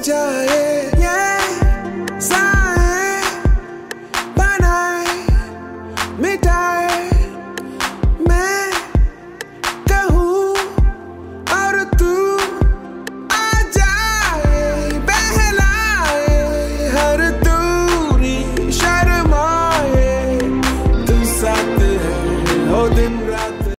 जाए।